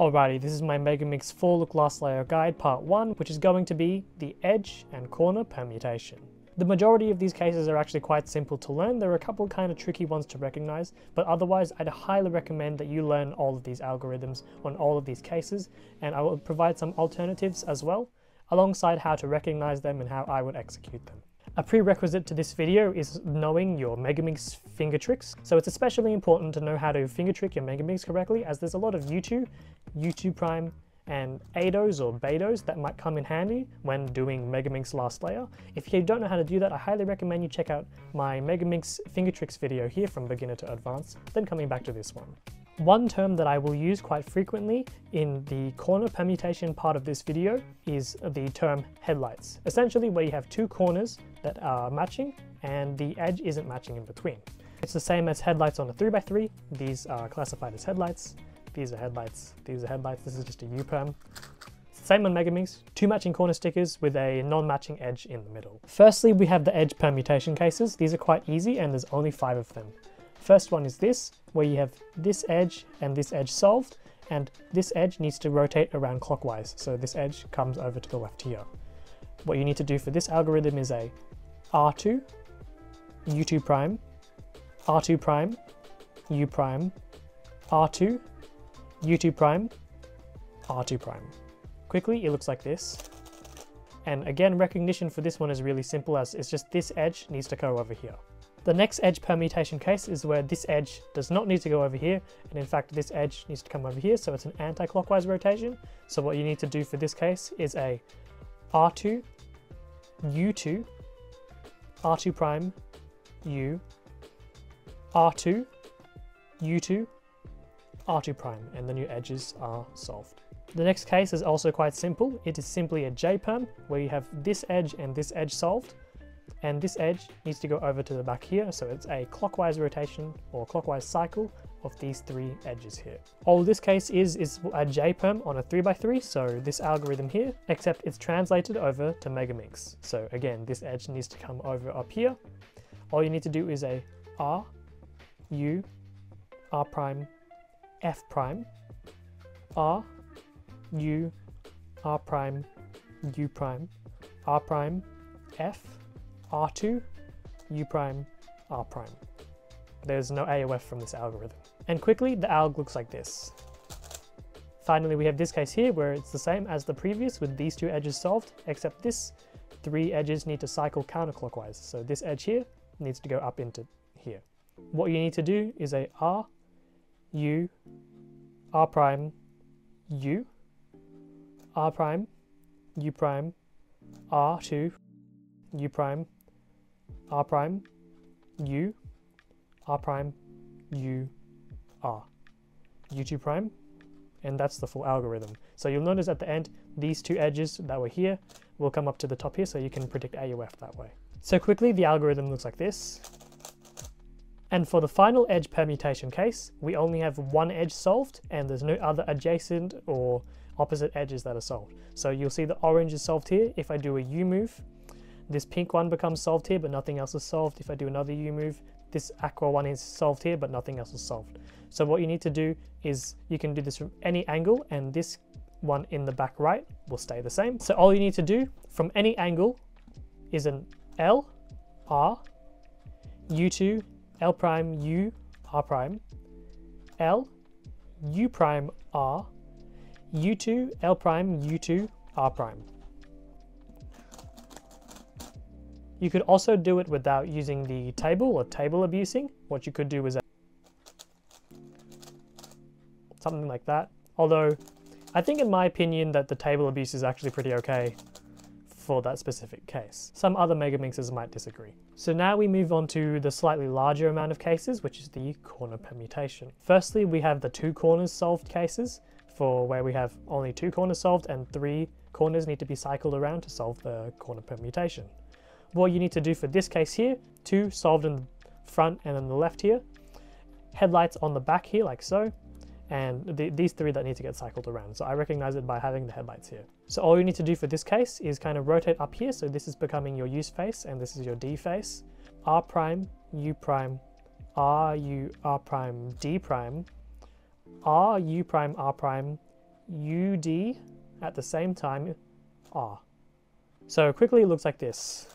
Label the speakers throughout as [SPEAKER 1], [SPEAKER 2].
[SPEAKER 1] Alrighty, this is my Megaminx 4 look last layer guide part 1, which is going to be the edge and corner permutation. The majority of these cases are actually quite simple to learn. There are a couple kind of tricky ones to recognize, but otherwise I'd highly recommend that you learn all of these algorithms on all of these cases, and I will provide some alternatives as well, alongside how to recognize them and how I would execute them. A prerequisite to this video is knowing your Megaminx finger tricks. So it's especially important to know how to finger trick your Megaminx correctly as there's a lot of U2, U2 prime, and ADOs or BETOs that might come in handy when doing Megaminx last layer. If you don't know how to do that, I highly recommend you check out my Megaminx finger tricks video here from beginner to advanced, then coming back to this one. One term that I will use quite frequently in the corner permutation part of this video is the term headlights. Essentially where you have two corners that are matching and the edge isn't matching in between. It's the same as headlights on a 3x3. These are classified as headlights. These are headlights. These are headlights. This is just a U-perm. Same on Megaminx, two matching corner stickers with a non-matching edge in the middle. Firstly, we have the edge permutation cases. These are quite easy and there's only five of them. First one is this, where you have this edge and this edge solved, and this edge needs to rotate around clockwise, so this edge comes over to the left here. What you need to do for this algorithm is a R2, U2 prime, R2 prime, U prime, R2, U2 prime, R2 prime. Quickly, it looks like this. And again, recognition for this one is really simple as it's just this edge needs to go over here. The next edge permutation case is where this edge does not need to go over here, and in fact this edge needs to come over here, so it's an anti-clockwise rotation. So what you need to do for this case is a R2, U2, R2 prime, U, R2, U2, R2 prime, and the new edges are solved. The next case is also quite simple. It is simply a J-perm, where you have this edge and this edge solved, and this edge needs to go over to the back here so it's a clockwise rotation or clockwise cycle of these three edges here. All this case is is a J-perm on a 3x3 so this algorithm here except it's translated over to Megaminx. So again this edge needs to come over up here. All you need to do is a R, U, R prime, F prime, R, U, R prime, U prime, R prime, F, R2, U prime, R prime. There's no AOF from this algorithm. And quickly, the alg looks like this. Finally, we have this case here where it's the same as the previous with these two edges solved, except this three edges need to cycle counterclockwise. So this edge here needs to go up into. What you need to do is a R, U, R prime, U, R prime, U prime, R2, U prime, r prime, u, r prime, u, r, u2 prime, and that's the full algorithm. So you'll notice at the end, these two edges that were here will come up to the top here, so you can predict AOF that way. So quickly, the algorithm looks like this. And for the final edge permutation case, we only have one edge solved and there's no other adjacent or opposite edges that are solved. So you'll see the orange is solved here. If I do a U move, this pink one becomes solved here, but nothing else is solved. If I do another U move, this aqua one is solved here, but nothing else is solved. So what you need to do is you can do this from any angle and this one in the back right will stay the same. So all you need to do from any angle is an L, R, U2, L prime, U, R prime, L, U prime, R, U2, L prime, U2, R prime. You could also do it without using the table or table abusing. What you could do is something like that. Although I think in my opinion that the table abuse is actually pretty okay for that specific case. Some other megaminxers might disagree. So now we move on to the slightly larger amount of cases, which is the corner permutation. Firstly, we have the two corners solved cases for where we have only two corners solved and three corners need to be cycled around to solve the corner permutation what you need to do for this case here, two solved in the front and then the left here, headlights on the back here like so, and the, these three that need to get cycled around. So I recognize it by having the headlights here. So all you need to do for this case is kind of rotate up here. So this is becoming your use face and this is your D face. R prime, U prime, R, U, R prime, D prime, R, U prime, R prime, UD at the same time R. So quickly it looks like this.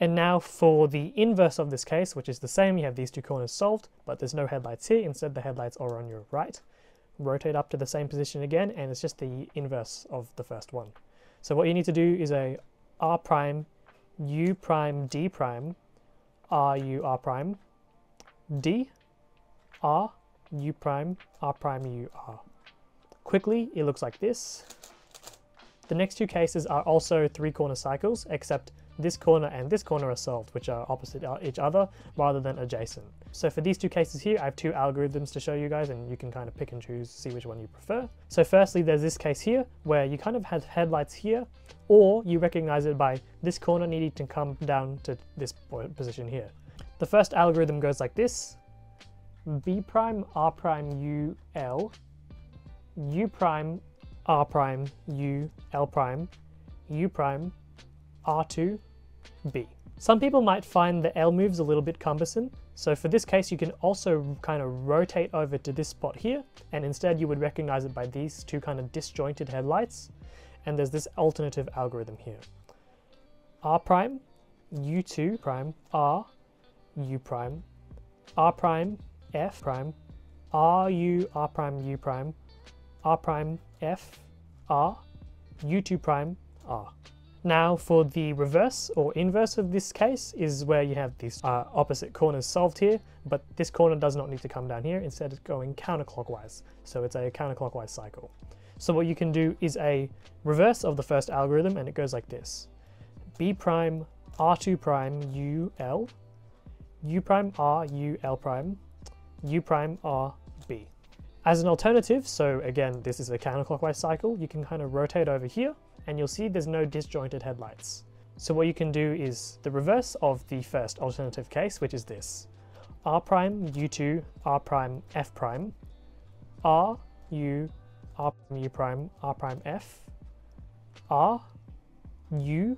[SPEAKER 1] And now for the inverse of this case, which is the same, you have these two corners solved, but there's no headlights here, instead the headlights are on your right. Rotate up to the same position again, and it's just the inverse of the first one. So what you need to do is a R prime, U prime, D prime, R U R prime, D, R, U prime, R prime, U R. Quickly, it looks like this. The next two cases are also three corner cycles, except this corner and this corner are solved, which are opposite each other rather than adjacent. So for these two cases here, I have two algorithms to show you guys and you can kind of pick and choose, see which one you prefer. So firstly, there's this case here where you kind of have headlights here, or you recognize it by this corner needing to come down to this position here. The first algorithm goes like this, B prime, R prime, U, L, U prime, R prime, U, L prime, U prime, R2, B. Some people might find the L moves a little bit cumbersome, so for this case you can also kind of rotate over to this spot here, and instead you would recognize it by these two kind of disjointed headlights, and there's this alternative algorithm here. R prime, U2 prime, R, U prime, R prime, F prime, R, U, R prime, U prime, R prime, F, R, U2 prime, R. Now for the reverse or inverse of this case is where you have these uh, opposite corners solved here, but this corner does not need to come down here, instead it's going counterclockwise. So it's a counterclockwise cycle. So what you can do is a reverse of the first algorithm and it goes like this. B prime R2 prime U L, U prime R U L prime, U prime R B. As an alternative, so again this is a counterclockwise cycle, you can kind of rotate over here and you'll see there's no disjointed headlights. So what you can do is the reverse of the first alternative case, which is this. R prime, U2, R prime, F prime, R, U, R prime, U prime, R prime, F, R, U,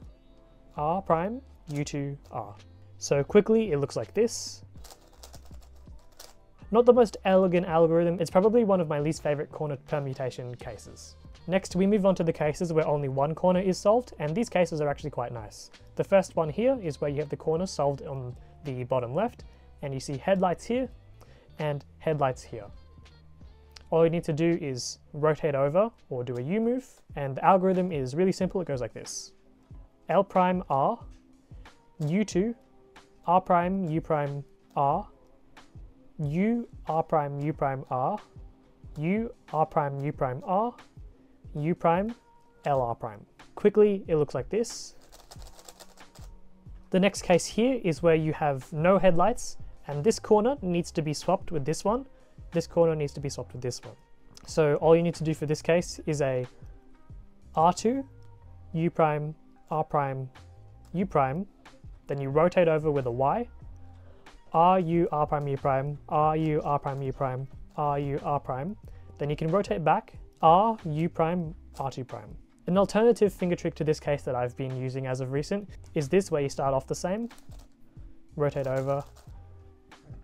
[SPEAKER 1] R prime, U2, R. So quickly, it looks like this. Not the most elegant algorithm, it's probably one of my least favorite corner permutation cases. Next, we move on to the cases where only one corner is solved, and these cases are actually quite nice. The first one here is where you have the corner solved on the bottom left, and you see headlights here and headlights here. All you need to do is rotate over or do a U move, and the algorithm is really simple. It goes like this. L prime R, U2, R prime, U prime, R, U, R prime, U prime, R, U, R prime, U prime, R, U prime, LR prime. Quickly, it looks like this. The next case here is where you have no headlights and this corner needs to be swapped with this one. This corner needs to be swapped with this one. So all you need to do for this case is a R2, U prime, R prime, U prime, then you rotate over with a Y, R, U, R prime, U prime, R, U, R prime, U prime, R, U, R prime. Then you can rotate back R, U prime, R2 prime. An alternative finger trick to this case that I've been using as of recent is this where you start off the same, rotate over,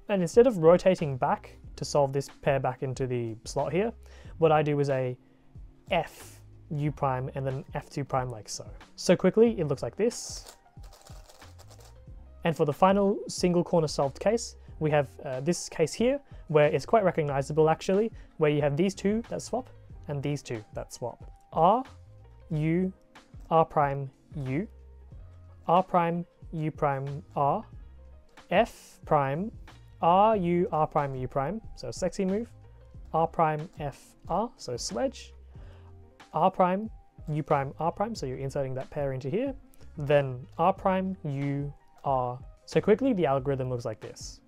[SPEAKER 1] and instead of rotating back to solve this pair back into the slot here, what I do is a F U prime and then F2 prime like so. So quickly, it looks like this. And for the final single corner solved case, we have uh, this case here, where it's quite recognizable actually, where you have these two that swap, and these two that swap. R, U, R prime, U, R prime, U prime, R, F prime, R, U, R prime, U prime, so sexy move, R prime, F, R, so sledge, R prime, U prime, R prime, so you're inserting that pair into here, then R prime, U, R. So quickly the algorithm looks like this.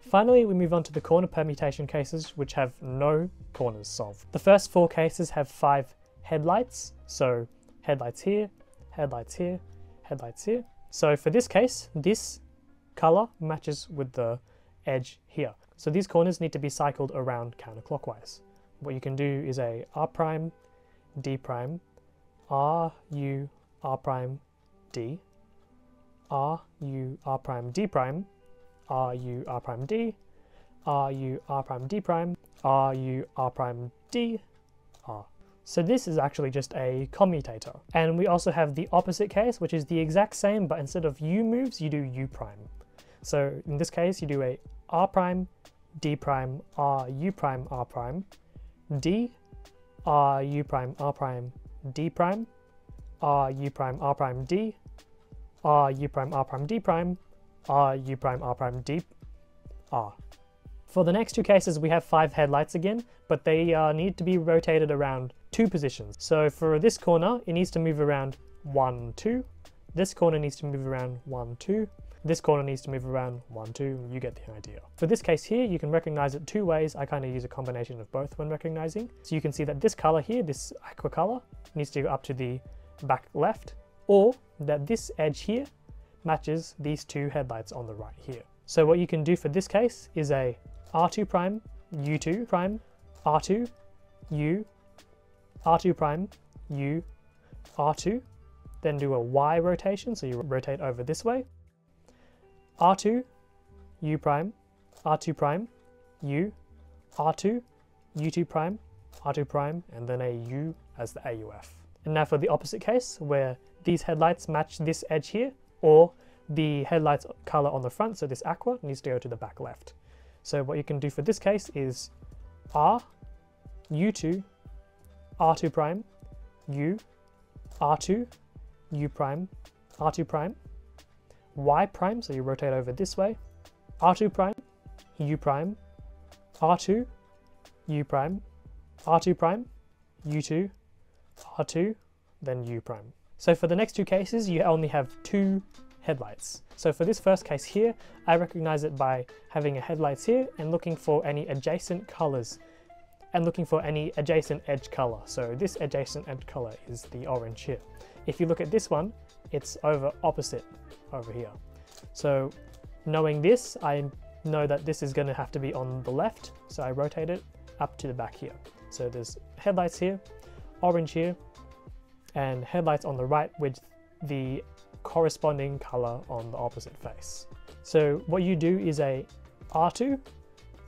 [SPEAKER 1] Finally, we move on to the corner permutation cases, which have no corners solved. The first four cases have five headlights, so headlights here, headlights here, headlights here. So for this case, this color matches with the edge here. So these corners need to be cycled around counterclockwise. What you can do is a R prime, D prime, R, U, R prime, D, R, U, R prime, D prime, R, U, R prime, D, R U R prime D prime, R U R prime D, R. So this is actually just a commutator. And we also have the opposite case, which is the exact same, but instead of U moves, you do U prime. So in this case, you do a R prime, D prime, R, U prime, R prime, D, R, U prime, R prime, D prime, R, U prime, R prime, D, R, U prime, R prime, D prime, R, U prime, R prime, D, R. For the next two cases, we have five headlights again, but they uh, need to be rotated around two positions. So for this corner, it needs to move around one, two. This corner needs to move around one, two. This corner needs to move around one, two, you get the idea. For this case here, you can recognize it two ways. I kind of use a combination of both when recognizing. So you can see that this color here, this aqua color, needs to go up to the back left, or that this edge here matches these two headlights on the right here. So what you can do for this case is a R2 prime, U2 prime, R2, U, R2 prime, U, R2, then do a Y rotation, so you rotate over this way, R2, U prime, R2 prime, U, R2, U2 prime, R2 prime, and then a U as the AUF. And now for the opposite case, where these headlights match this edge here, or the headlights color on the front, so this aqua needs to go to the back left. So what you can do for this case is R, U2, R2 prime, U, R2, U prime, R2 prime, Y prime, so you rotate over this way, R2 prime, U prime, R2, U prime, R2 prime, U2, R2, then U prime. So for the next two cases, you only have two headlights. So for this first case here, I recognize it by having a headlights here and looking for any adjacent colors and looking for any adjacent edge color. So this adjacent edge color is the orange here. If you look at this one, it's over opposite over here. So knowing this, I know that this is going to have to be on the left, so I rotate it up to the back here. So there's headlights here, orange here, and headlights on the right with the corresponding color on the opposite face. So what you do is a R2,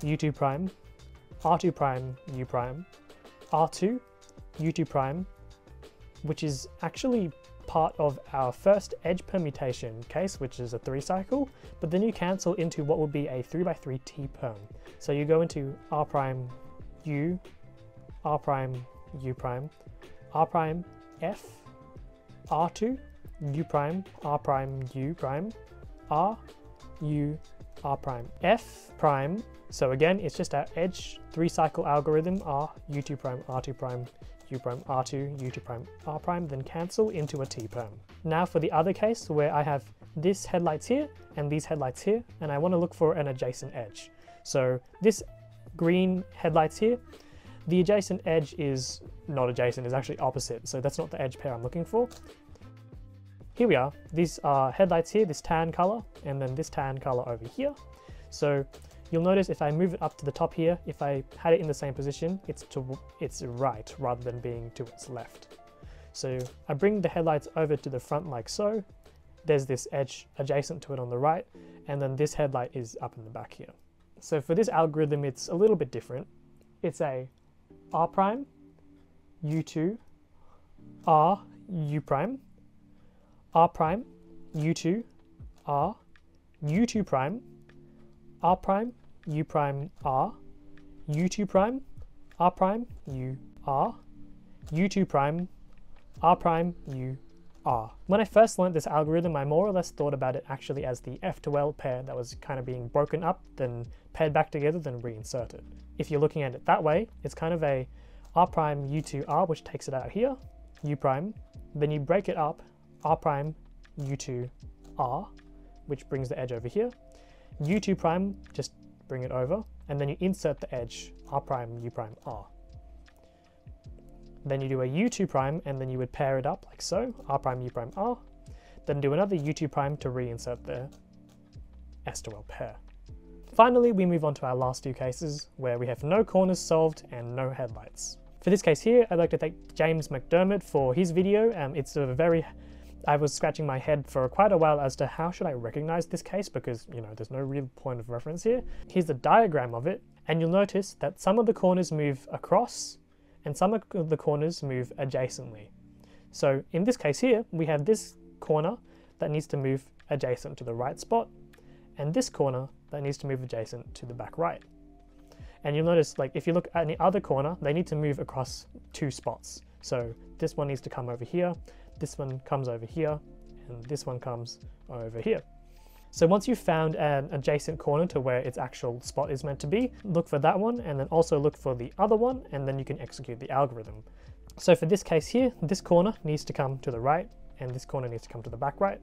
[SPEAKER 1] U2 prime, R2 prime, U prime, R2, U2 prime, which is actually part of our first edge permutation case, which is a three cycle, but then you cancel into what would be a three by three T perm. So you go into R prime U, R prime U prime, R prime F, R2, U prime, R prime U prime, R, U, R prime, F prime. So again, it's just our edge three cycle algorithm, R, U2 prime, R2 prime, U prime, R2, U2 prime, R prime, then cancel into a T perm. Now for the other case where I have this headlights here and these headlights here, and I want to look for an adjacent edge. So this green headlights here, the adjacent edge is not adjacent, it's actually opposite, so that's not the edge pair I'm looking for. Here we are, these are headlights here, this tan color, and then this tan color over here. So You'll notice if I move it up to the top here, if I had it in the same position, it's to its right rather than being to its left. So I bring the headlights over to the front like so. There's this edge adjacent to it on the right, and then this headlight is up in the back here. So for this algorithm, it's a little bit different. It's a R prime, U2, R, U prime, R prime, U2, R, U2 prime, r prime, u prime r, u2 prime, r prime, u r, u2 prime, r prime, u r. When I first learned this algorithm, I more or less thought about it actually as the F to L pair that was kind of being broken up, then paired back together, then reinserted. If you're looking at it that way, it's kind of a r prime u2 r, which takes it out here, u prime, then you break it up, r prime u2 r, which brings the edge over here, u2 prime, just bring it over, and then you insert the edge, r prime, u prime, r. Then you do a u2 prime, and then you would pair it up like so, r prime, u prime, r. Then do another u2 prime to reinsert the s to l pair. Finally, we move on to our last two cases, where we have no corners solved and no headlights. For this case here, I'd like to thank James Macdiarmid for his video. Um, it's a very I was scratching my head for quite a while as to how should I recognize this case because, you know, there's no real point of reference here. Here's the diagram of it, and you'll notice that some of the corners move across and some of the corners move adjacently. So in this case here, we have this corner that needs to move adjacent to the right spot, and this corner that needs to move adjacent to the back right. And you'll notice, like, if you look at the other corner, they need to move across two spots. So this one needs to come over here, this one comes over here, and this one comes over here. So once you've found an adjacent corner to where its actual spot is meant to be, look for that one and then also look for the other one and then you can execute the algorithm. So for this case here, this corner needs to come to the right and this corner needs to come to the back right.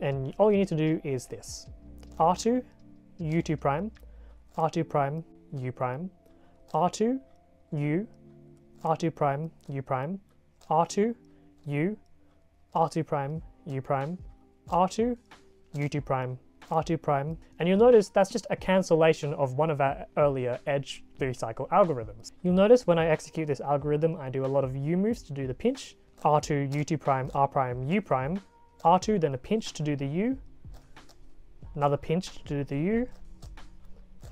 [SPEAKER 1] And all you need to do is this. R2, U2 prime, R2 prime, U prime, R2, U, R2 prime, U prime, R2, U, R2 prime, U prime, R2, U2 prime, R2 prime, and you'll notice that's just a cancellation of one of our earlier edge 3-cycle algorithms. You'll notice when I execute this algorithm, I do a lot of U moves to do the pinch, R2, U2 prime, R prime, U prime, R2, then a pinch to do the U, another pinch to do the U,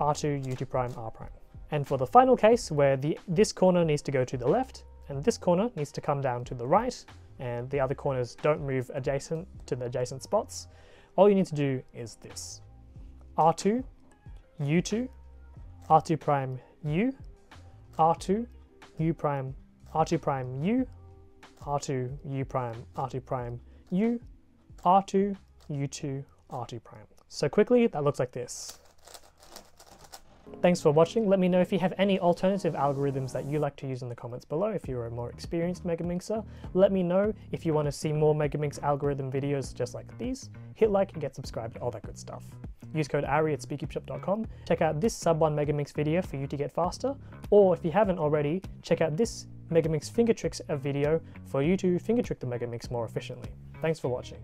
[SPEAKER 1] R2, U2 prime, R prime. And for the final case, where the this corner needs to go to the left, and this corner needs to come down to the right, and the other corners don't move adjacent to the adjacent spots, all you need to do is this. R2, U2, R2 prime U, R2, U prime, R2 prime U, R2, U prime, R2 prime U, R2, U2, R2 prime. So quickly, that looks like this. Thanks for watching. Let me know if you have any alternative algorithms that you like to use in the comments below. If you're a more experienced Megaminxer, let me know if you want to see more Megaminx algorithm videos just like these. Hit like and get subscribed, all that good stuff. Use code ARI at speedcubeshop.com. Check out this sub 1 Megaminx video for you to get faster, or if you haven't already, check out this Megaminx finger tricks video for you to finger trick the Megaminx more efficiently. Thanks for watching.